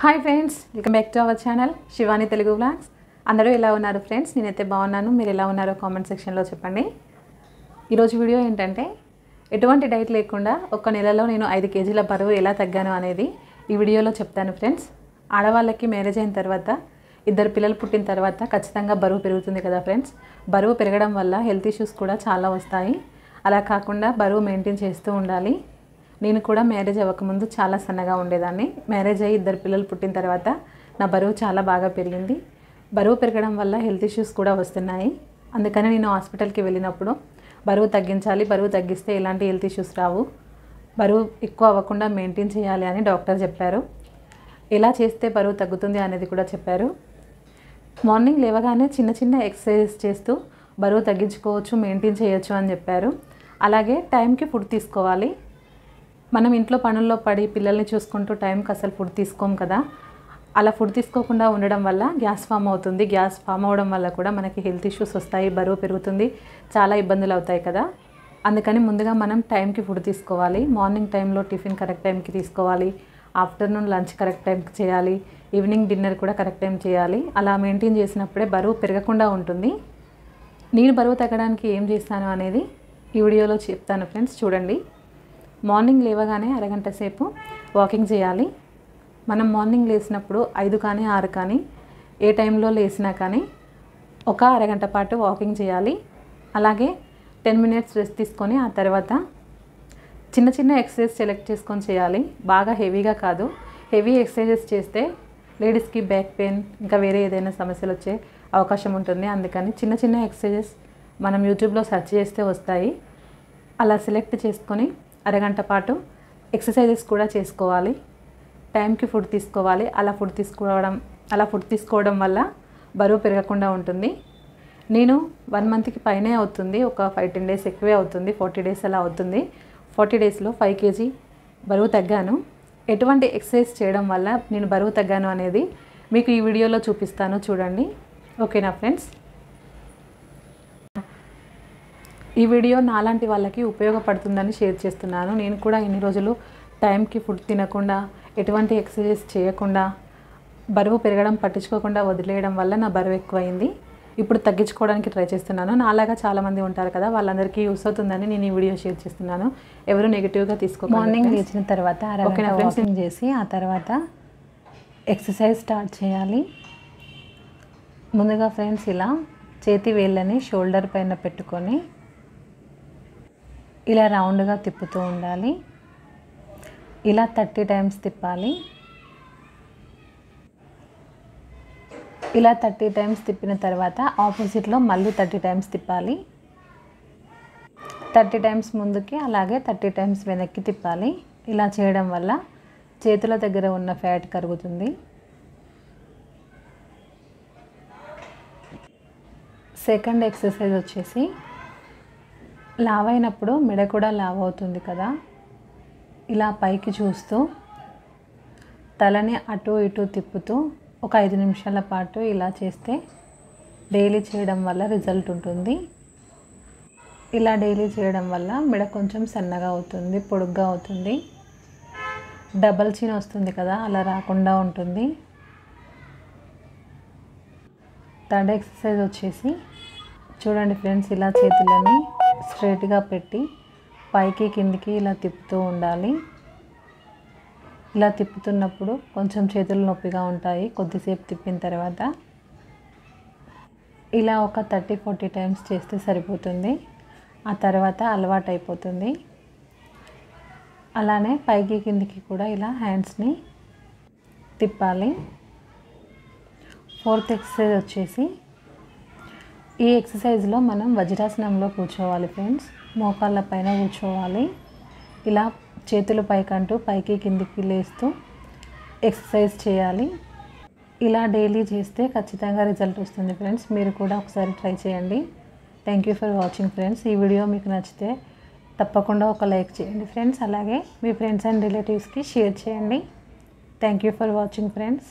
Hi friends welcome back to our channel Shivani Telugu vlogs అందరూ ఎలా ఉన్నారు friends నేనైతే బాగున్నాను. మీరు ఎలా ఉన్నారో కామెంట్ సెక్షన్లో చెప్పండి. ఈరోజు వీడియో ఏంటంటే ఎటువంటి డైట్ లేకుండా ఒక నెలలో నేను ఐదు కేజీల బరువు ఎలా తగ్గాను అనేది ఈ వీడియోలో చెప్తాను ఫ్రెండ్స్ ఆడవాళ్ళకి మ్యారేజ్ అయిన తర్వాత ఇద్దరు పిల్లలు పుట్టిన తర్వాత ఖచ్చితంగా బరువు పెరుగుతుంది కదా ఫ్రెండ్స్ బరువు పెరగడం వల్ల హెల్త్ ఇష్యూస్ కూడా చాలా వస్తాయి. అలా కాకుండా బరువు మెయింటైన్ చేస్తూ ఉండాలి. నేను కూడా మ్యారేజ్ అవ్వకముందు చాలా సన్నగా ఉండేదాన్ని. మ్యారేజ్ అయ్యి ఇద్దరు పిల్లలు పుట్టిన తర్వాత నా బరువు చాలా బాగా పెరిగింది. బరువు పెరగడం వల్ల హెల్త్ ఇష్యూస్ కూడా వస్తున్నాయి. అందుకని నేను హాస్పిటల్కి వెళ్ళినప్పుడు బరువు తగ్గించాలి బరువు తగ్గిస్తే ఎలాంటి హెల్త్ ఇష్యూస్ రావు. బరువు ఎక్కువ అవ్వకుండా మెయింటైన్ చేయాలి అని డాక్టర్ చెప్పారు. ఎలా చేస్తే బరువు తగ్గుతుంది అనేది కూడా చెప్పారు. మార్నింగ్ లేవగానే చిన్న చిన్న ఎక్సర్సైజెస్ చేస్తూ బరువు తగ్గించుకోవచ్చు మెయింటైన్ చేయొచ్చు అని చెప్పారు. అలాగే టైంకి ఫుడ్ తీసుకోవాలి. మనం ఇంట్లో పనుల్లో పడి పిల్లల్ని చూసుకుంటూ టైంకి అసలు ఫుడ్ తీసుకోం కదా. అలా ఫుడ్ తీసుకోకుండా ఉండడం వల్ల గ్యాస్ ఫామ్ అవుతుంది. గ్యాస్ ఫామ్ అవ్వడం వల్ల కూడా మనకి హెల్త్ ఇష్యూస్ వస్తాయి బరువు పెరుగుతుంది చాలా ఇబ్బందులు అవుతాయి కదా. అందుకని ముందుగా మనం టైంకి ఫుడ్ తీసుకోవాలి. మార్నింగ్ టైంలో టిఫిన్ కరెక్ట్ టైంకి తీసుకోవాలి. ఆఫ్టర్నూన్ లంచ్ కరెక్ట్ టైంకి చేయాలి. ఈవినింగ్ డిన్నర్ కూడా కరెక్ట్ టైం చేయాలి. అలా మెయింటైన్ చేసినప్పుడే బరువు పెరగకుండా ఉంటుంది. నేను బరువు తగ్గడానికి ఏం చేస్తాను అనేది ఈ వీడియోలో చెప్తాను ఫ్రెండ్స్ చూడండి. మార్నింగ్ లేవగానే అరగంట సేపు వాకింగ్ చేయాలి. మనం మార్నింగ్ లేచినప్పుడు ఐదు కానీ ఆరు కానీ ఏ టైంలో లేచినా కానీ ఒక అరగంట పాటు వాకింగ్ చేయాలి. అలాగే టెన్ మినిట్స్ రెస్ట్ తీసుకొని ఆ తర్వాత చిన్న చిన్న ఎక్సర్సైజ్ సెలెక్ట్ చేసుకొని చేయాలి. బాగా హెవీగా కాదు. హెవీ ఎక్సర్సైజెస్ చేస్తే లేడీస్కి బ్యాక్ పెయిన్ ఇంకా వేరే ఏదైనా సమస్యలు వచ్చే అవకాశం ఉంటుంది. అందుకని చిన్న చిన్న ఎక్సర్సైజెస్ మనం యూట్యూబ్లో సెర్చ్ చేస్తే వస్తాయి. అలా సెలెక్ట్ చేసుకొని అరగంట పాటు ఎక్సర్సైజెస్ కూడా చేసుకోవాలి. టైంకి ఫుడ్ తీసుకోవాలి. అలా ఫుడ్ తీసుకోవడం అలా ఫుడ్ తీసుకోవడం వల్ల బరువు పెరగకుండా ఉంటుంది. నేను వన్ మంత్కి పైనే అవుతుంది. ఒక ఫైవ్ టెన్ డేస్ ఎక్కువే అవుతుంది. ఫార్టీ డేస్ అలా అవుతుంది. ఫార్టీ డేస్లో ఫైవ్ కేజీ బరువు తగ్గాను. ఎటువంటి ఎక్సర్సైజ్ చేయడం వల్ల నేను బరువు తగ్గాను అనేది మీకు ఈ వీడియోలో చూపిస్తాను. చూడండి. ఓకేనా ఫ్రెండ్స్? ఈ వీడియో నాలాంటి వాళ్ళకి ఉపయోగపడుతుందని షేర్ చేస్తున్నాను. నేను కూడా ఇన్ని రోజులు టైంకి ఫుడ్ తినకుండా ఎటువంటి ఎక్సర్సైజ్ చేయకుండా బరువు పెరగడం పట్టించుకోకుండా వదిలేయడం వల్ల నా బరువు ఎక్కువైంది. ఇప్పుడు తగ్గించుకోవడానికి ట్రై చేస్తున్నాను. నాలాగా చాలామంది ఉంటారు కదా వాళ్ళందరికీ యూస్ అవుతుందని నేను ఈ వీడియో షేర్ చేస్తున్నాను. ఎవరు నెగిటివ్గా తీసుకో మార్నింగ్ లేచిన తర్వాత? వాకింగ్ చేసి ఆ తర్వాత ఎక్సర్సైజ్ స్టార్ట్ చేయాలి. ముందుగా ఫ్రెండ్స్ ఇలా చేతి వేళ్ళని షోల్డర్ పైన పెట్టుకొని ఇలా రౌండ్గా తిప్పుతూ ఉండాలి. ఇలా థర్టీ టైమ్స్ తిప్పాలి. ఇలా థర్టీ టైమ్స్ తిప్పిన తర్వాత ఆపోజిట్లో మళ్ళీ థర్టీ టైమ్స్ తిప్పాలి. థర్టీ టైమ్స్ ముందుకి అలాగే థర్టీ టైమ్స్ వెనక్కి తిప్పాలి. ఇలా చేయడం వల్ల చేతుల దగ్గర ఉన్న ఫ్యాట్ కరుగుతుంది. సెకండ్ ఎక్సర్సైజ్ వచ్చేసి లావ్ అయినప్పుడు మెడ కూడా లావ్ అవుతుంది కదా. ఇలా పైకి చూస్తూ తలని అటు ఇటు తిప్పుతూ ఒక ఐదు నిమిషాల పాటు ఇలా చేస్తే డైలీ చేయడం వల్ల రిజల్ట్ ఉంటుంది. ఇలా డైలీ చేయడం వల్ల మెడ కొంచెం సన్నగా అవుతుంది పొడుగ్గా అవుతుంది. డబల్ చిన్ వస్తుంది కదా అలా రాకుండా ఉంటుంది. థర్డ్ ఎక్సర్సైజ్ వచ్చేసి చూడండి ఫ్రెండ్స్ ఇలా చేతులని స్ట్రైట్గా పెట్టి పైకి కిందికి ఇలా తిప్పుతూ ఉండాలి. ఇలా తిప్పుతున్నప్పుడు కొంచెం చేతులు నొప్పిగా ఉంటాయి. కొద్దిసేపు తిప్పిన తర్వాత ఇలా ఒక థర్టీ ఫార్టీ టైమ్స్ చేస్తే సరిపోతుంది. ఆ తర్వాత అలవాటు అయిపోతుంది. అలానే పైకి కిందికి కూడా ఇలా హ్యాండ్స్ని తిప్పాలి. ఫోర్త్ ఎక్సర్సైజ్ వచ్చేసి ఈ ఎక్సర్సైజ్లో మనం వజ్రాసనంలో కూర్చోవాలి ఫ్రెండ్స్ మోకాళ్ళ పైన కూర్చోవాలి. ఇలా చేతులు పైకంటూ పైకి కిందికి లేస్తూ ఎక్సర్సైజ్ చేయాలి. ఇలా డైలీ చేస్తే ఖచ్చితంగా రిజల్ట్ వస్తుంది ఫ్రెండ్స్ మీరు కూడా ఒకసారి ట్రై చేయండి. Thank you for watching friends ఈ వీడియో మీకు నచ్చితే తప్పకుండా ఒక లైక్ చేయండి ఫ్రెండ్స్ అలాగే మీ ఫ్రెండ్స్ అండ్ రిలేటివ్స్కి షేర్ చేయండి. Thank you for watching friends